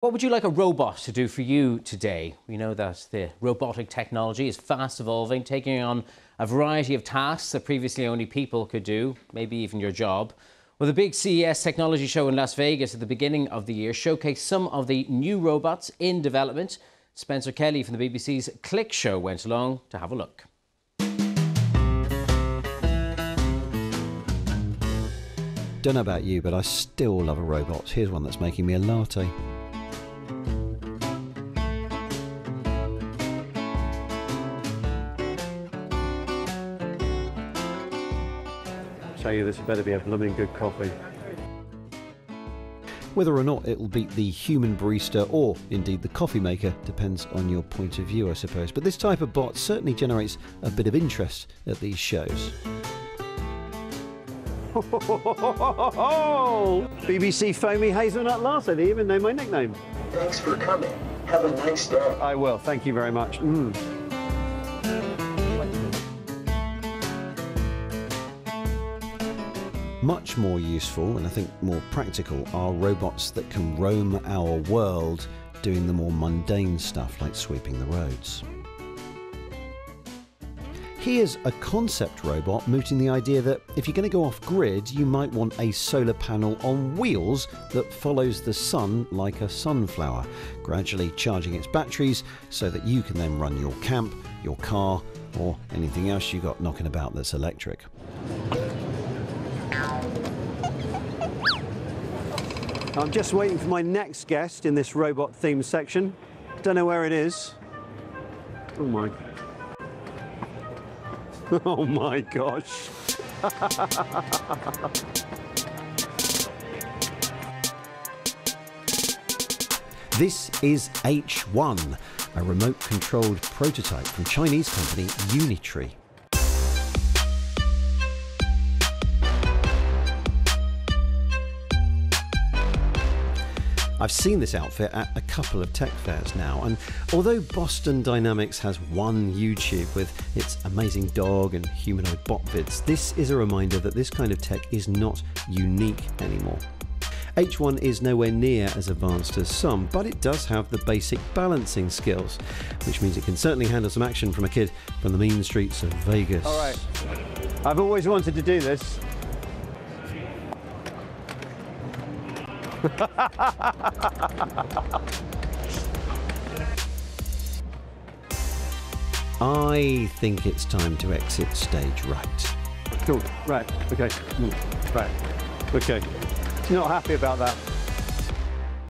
What would you like a robot to do for you today? We know that the robotic technology is fast evolving, taking on a variety of tasks that previously only people could do, maybe even your job. Well, the big CES technology show in Las Vegas at the beginning of the year showcased some of the new robots in development. Spencer Kelly from the BBC's Click Show went along to have a look. Don't know about you, but I still love a robot. Here's one that's making me a latte. Tell you this better be a blooming good coffee. Whether or not it'll beat the human barista or indeed the coffee maker depends on your point of view, I suppose. But this type of bot certainly generates a bit of interest at these shows. BBC Foamy Hazelnut Latte, they even know my nickname. Thanks for coming. Have a nice day. I will, thank you very much. Mm. Much more useful and I think more practical are robots that can roam our world doing the more mundane stuff like sweeping the roads. Here's a concept robot mooting the idea that if you're going to go off grid, you might want a solar panel on wheels that follows the sun like a sunflower, gradually charging its batteries so that you can then run your camp, your car, or anything else you've got knocking about that's electric. I'm just waiting for my next guest in this robot themed section. Don't know where it is. Oh my. Oh my gosh. This is H1, a remote controlled prototype from Chinese company Unitree. I've seen this outfit at a couple of tech fairs now, and although Boston Dynamics has won YouTube with its amazing dog and humanoid bot vids, this is a reminder that this kind of tech is not unique anymore. H1 is nowhere near as advanced as some, but it does have the basic balancing skills, which means it can certainly handle some action from a kid from the mean streets of Vegas. All right. I've always wanted to do this. I think it's time to exit stage right. Cool. Right. Okay. Mm. Right. Okay. Not happy about that.